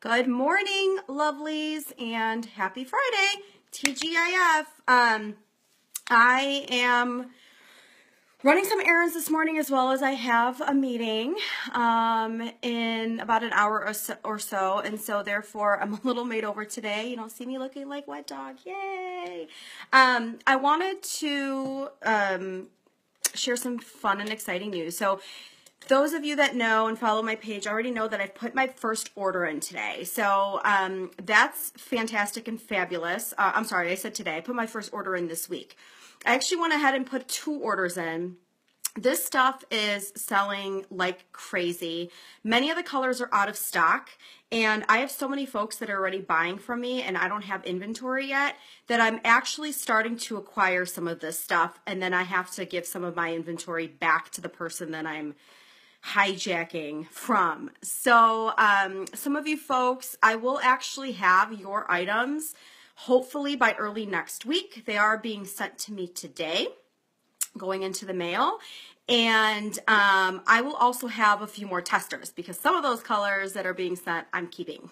Good morning, lovelies, and happy Friday, TGIF. Um, I am running some errands this morning as well as I have a meeting um, in about an hour or so, or so, and so therefore I'm a little made over today. You don't see me looking like wet dog, yay! Um, I wanted to um, share some fun and exciting news. So those of you that know and follow my page already know that I've put my first order in today. So um, that's fantastic and fabulous. Uh, I'm sorry, I said today. I put my first order in this week. I actually went ahead and put two orders in. This stuff is selling like crazy. Many of the colors are out of stock, and I have so many folks that are already buying from me, and I don't have inventory yet, that I'm actually starting to acquire some of this stuff, and then I have to give some of my inventory back to the person that I'm hijacking from. So, um, some of you folks, I will actually have your items hopefully by early next week. They are being sent to me today, going into the mail. And um, I will also have a few more testers because some of those colors that are being sent, I'm keeping.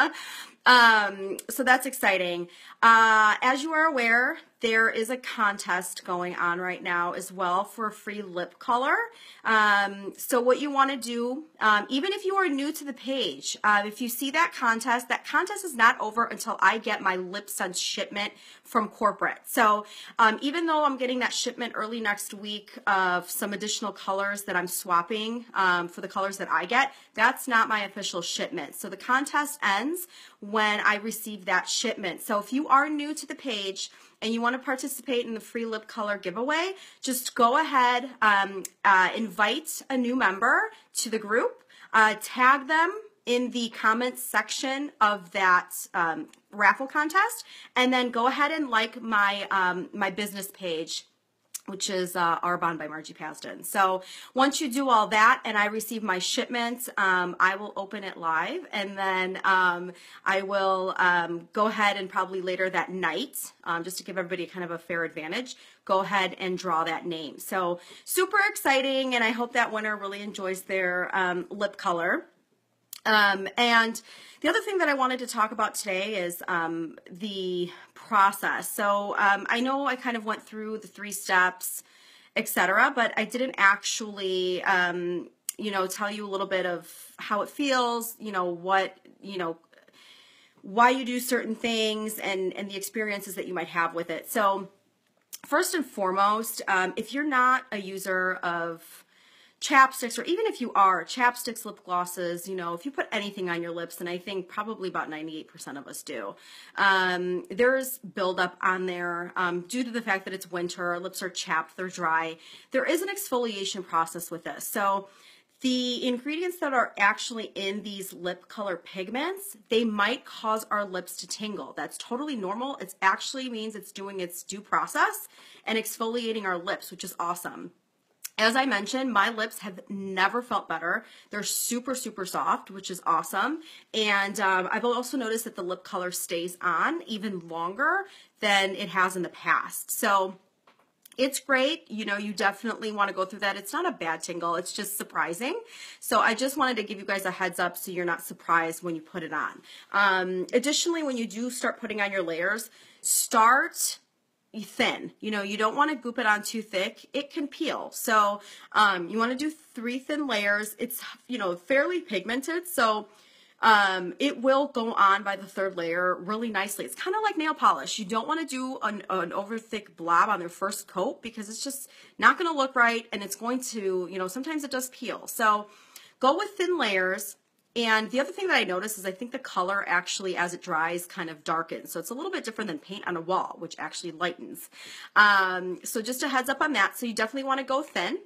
um, so that's exciting. Uh, as you are aware, there is a contest going on right now as well for a free lip color. Um, so what you want to do, um, even if you are new to the page, uh, if you see that contest, that contest is not over until I get my LipSense shipment from corporate. So um, even though I'm getting that shipment early next week of some additional colors that I'm swapping um, for the colors that I get, that's not my official shipment. So the contest ends when I receive that shipment. So if you are new to the page, and you want to participate in the free lip color giveaway, just go ahead, um, uh, invite a new member to the group, uh, tag them in the comments section of that um, raffle contest, and then go ahead and like my um, my business page which is uh, Arbonne by Margie Pasden. So once you do all that and I receive my shipment, um, I will open it live and then um, I will um, go ahead and probably later that night, um, just to give everybody kind of a fair advantage, go ahead and draw that name. So super exciting and I hope that winner really enjoys their um, lip color. Um, and the other thing that I wanted to talk about today is um, the process. So um, I know I kind of went through the three steps, etc., but I didn't actually, um, you know, tell you a little bit of how it feels, you know, what, you know, why you do certain things and and the experiences that you might have with it. So first and foremost, um, if you're not a user of chapsticks, or even if you are, chapsticks, lip glosses, you know, if you put anything on your lips, and I think probably about 98% of us do, um, there's buildup on there um, due to the fact that it's winter, our lips are chapped, they're dry. There is an exfoliation process with this. So the ingredients that are actually in these lip color pigments, they might cause our lips to tingle. That's totally normal. It actually means it's doing its due process and exfoliating our lips, which is awesome. As I mentioned, my lips have never felt better. They're super, super soft, which is awesome. And um, I've also noticed that the lip color stays on even longer than it has in the past. So it's great. You know, you definitely want to go through that. It's not a bad tingle. It's just surprising. So I just wanted to give you guys a heads up so you're not surprised when you put it on. Um, additionally, when you do start putting on your layers, start thin. You know, you don't want to goop it on too thick. It can peel. So um, you want to do three thin layers. It's, you know, fairly pigmented. So um, it will go on by the third layer really nicely. It's kind of like nail polish. You don't want to do an, an over thick blob on their first coat because it's just not going to look right and it's going to, you know, sometimes it does peel. So go with thin layers. And the other thing that I noticed is I think the color actually, as it dries, kind of darkens. So it's a little bit different than paint on a wall, which actually lightens. Um, so just a heads up on that. So you definitely want to go thin.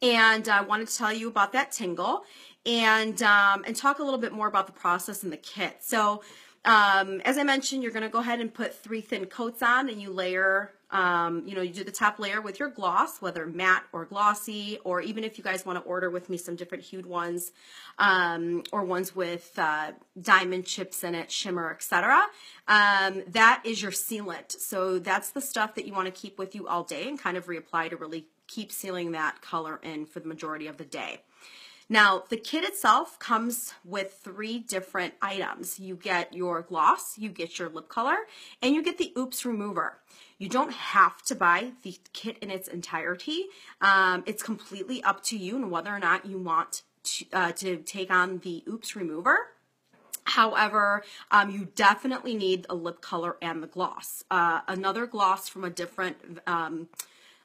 And I wanted to tell you about that tingle and, um, and talk a little bit more about the process and the kit. So um, as I mentioned, you're going to go ahead and put three thin coats on and you layer, um, you know, you do the top layer with your gloss, whether matte or glossy, or even if you guys want to order with me some different hued ones, um, or ones with uh, diamond chips in it, shimmer, etc. Um, that is your sealant. So that's the stuff that you want to keep with you all day and kind of reapply to really keep sealing that color in for the majority of the day. Now, the kit itself comes with three different items. You get your gloss, you get your lip color, and you get the Oops Remover. You don't have to buy the kit in its entirety. Um, it's completely up to you and whether or not you want to, uh, to take on the Oops Remover. However, um, you definitely need a lip color and the gloss. Uh, another gloss from a different um,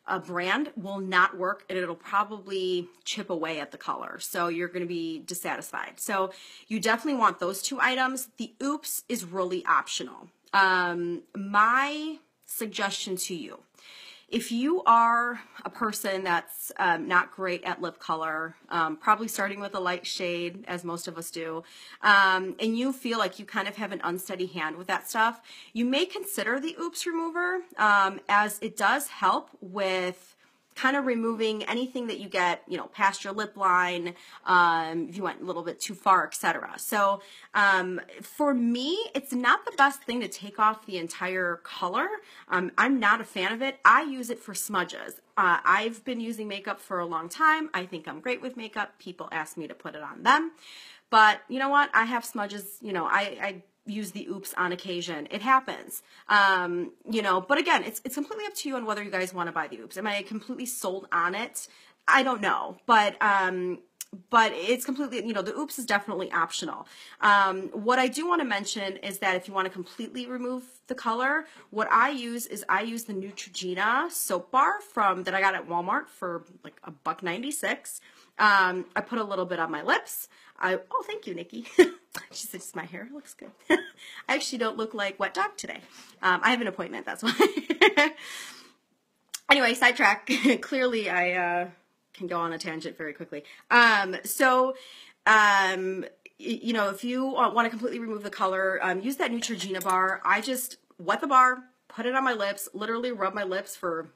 a brand will not work and it'll probably chip away at the color. So you're going to be dissatisfied. So you definitely want those two items. The oops is really optional. Um, my suggestion to you. If you are a person that's um, not great at lip color, um, probably starting with a light shade, as most of us do, um, and you feel like you kind of have an unsteady hand with that stuff, you may consider the Oops Remover um, as it does help with kind of removing anything that you get, you know, past your lip line, um, if you went a little bit too far, etc. So um, for me, it's not the best thing to take off the entire color. Um, I'm not a fan of it. I use it for smudges. Uh, I've been using makeup for a long time. I think I'm great with makeup. People ask me to put it on them. But you know what? I have smudges. You know, I, I use the oops on occasion. It happens. Um, you know, but again, it's it's completely up to you on whether you guys want to buy the oops. Am I completely sold on it? I don't know. But um but it's completely, you know, the oops is definitely optional. Um, what I do want to mention is that if you want to completely remove the color, what I use is I use the Neutrogena soap bar from that I got at Walmart for like a buck 96. Um, I put a little bit on my lips. I, oh, thank you, Nikki. she says my hair looks good. I actually don't look like wet dog today. Um, I have an appointment, that's why. anyway, sidetrack. Clearly, I uh, can go on a tangent very quickly. Um, so, um, you know, if you want to completely remove the color, um, use that Neutrogena bar. I just wet the bar, put it on my lips, literally rub my lips for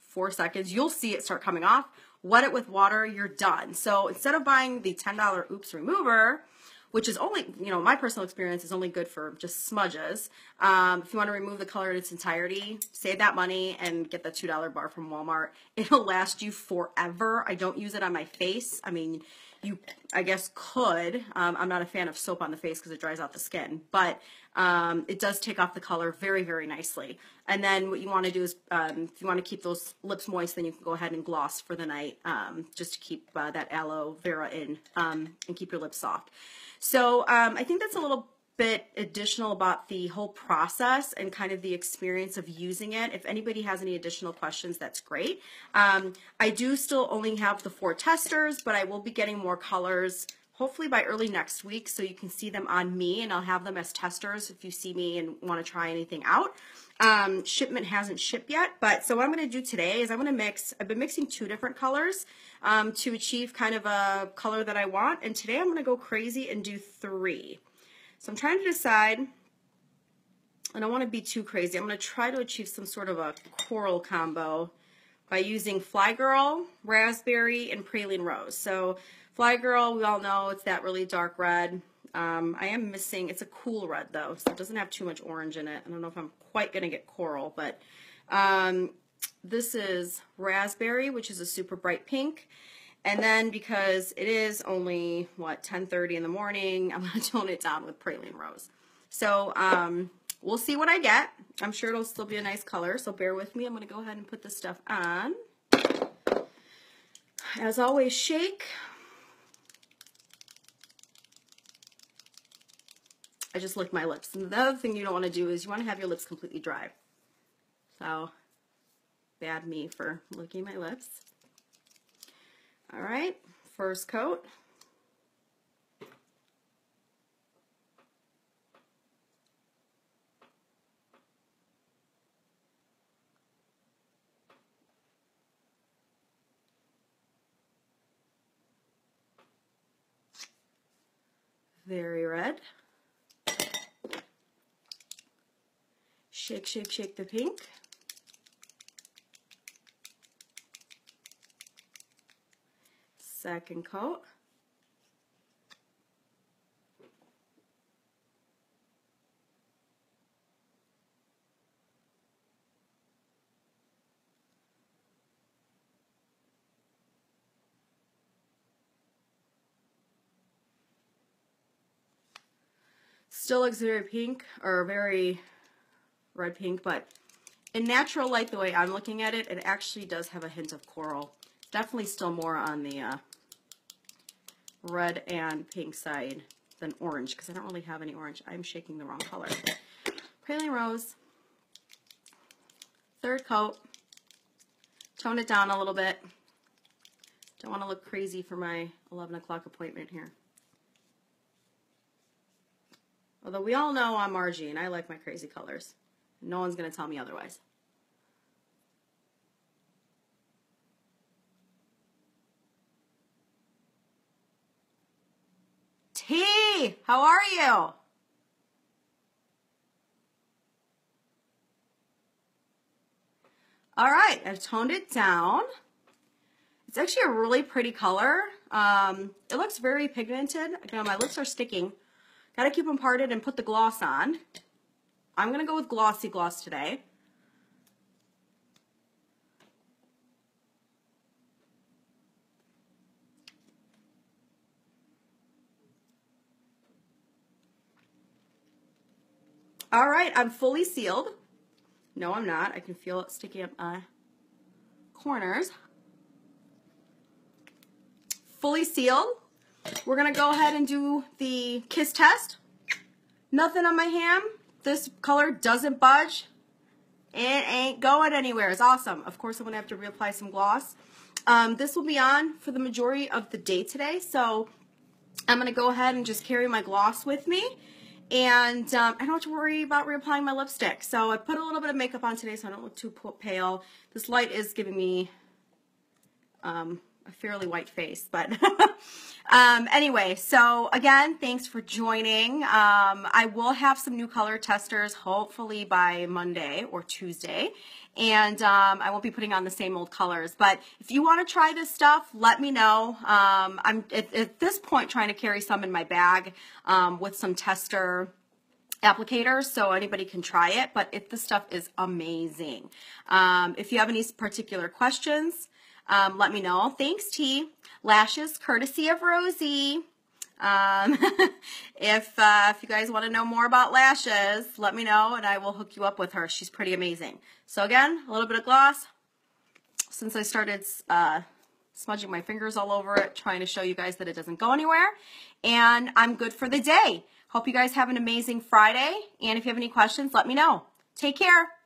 four seconds. You'll see it start coming off. Wet it with water, you're done. So instead of buying the $10 Oops Remover, which is only, you know, my personal experience is only good for just smudges. Um, if you want to remove the color in its entirety, save that money and get the $2 bar from Walmart. It'll last you forever. I don't use it on my face. I mean, you, I guess, could. Um, I'm not a fan of soap on the face because it dries out the skin, but um, it does take off the color very, very nicely. And then what you want to do is, um, if you want to keep those lips moist, then you can go ahead and gloss for the night, um, just to keep uh, that aloe vera in um, and keep your lips soft. So um, I think that's a little bit additional about the whole process and kind of the experience of using it. If anybody has any additional questions, that's great. Um, I do still only have the four testers, but I will be getting more colors hopefully by early next week so you can see them on me and I'll have them as testers if you see me and want to try anything out. Um, shipment hasn't shipped yet, but so what I'm going to do today is I'm going to mix, I've been mixing two different colors um, to achieve kind of a color that I want. And today I'm going to go crazy and do three. So I'm trying to decide, I don't want to be too crazy. I'm going to try to achieve some sort of a coral combo by using Fly Girl, Razzberry, and Praline Rose. So Fly Girl, we all know it's that really dark red. Um, I am missing, it's a cool red though, so it doesn't have too much orange in it. I don't know if I'm quite going to get coral, but um, this is Razzberry, which is a super bright pink. And then because it is only, what, 10.30 in the morning, I'm going to tone it down with Praline Rose. So um, we'll see what I get. I'm sure it'll still be a nice color, so bear with me. I'm going to go ahead and put this stuff on. As always, shake. I just licked my lips. And the other thing you don't want to do is you want to have your lips completely dry. So, bad me for licking my lips. All right, first coat. Very red. Shake, shake, shake the pink. second coat. Still looks very pink or very red pink, but in natural light, the way I'm looking at it, it actually does have a hint of coral. Definitely still more on the uh, red and pink side than orange because I don't really have any orange. I'm shaking the wrong color. Praline Rose. Third coat. Tone it down a little bit. Don't want to look crazy for my 11 o'clock appointment here. Although we all know I'm Margie and I like my crazy colors. No one's going to tell me otherwise. T, how are you? All right, I've toned it down. It's actually a really pretty color. Um, it looks very pigmented. Again, my lips are sticking. Gotta keep them parted and put the gloss on. I'm gonna go with Glossy Gloss today. All right, I'm fully sealed. No, I'm not. I can feel it sticking up my corners. Fully sealed. We're going to go ahead and do the kiss test. Nothing on my hand. This color doesn't budge. It ain't going anywhere. It's awesome. Of course, I'm going to have to reapply some gloss. Um, this will be on for the majority of the day today, so I'm going to go ahead and just carry my gloss with me and um, I don't have to worry about reapplying my lipstick. So I put a little bit of makeup on today so I don't look too pale. This light is giving me um, a fairly white face, but um, anyway, so again, thanks for joining. Um, I will have some new color testers hopefully by Monday or Tuesday, and um, I won't be putting on the same old colors. But if you want to try this stuff, let me know. Um, I'm at, at, this point trying to carry some in my bag um, with some tester applicators so anybody can try it but if the stuff is amazing um, if you have any particular questions um, let me know thanks t lashes courtesy of rosie um, if uh, if you guys want to know more about lashes, let me know and I will hook you up with her. She's pretty amazing. So again, a little bit of gloss. Since I started uh, smudging my fingers all over it, trying to show you guys that it doesn't go anywhere. And I'm good for the day. Hope you guys have an amazing Friday. And if you have any questions, let me know. Take care.